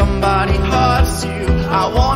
somebody hurts you, I want.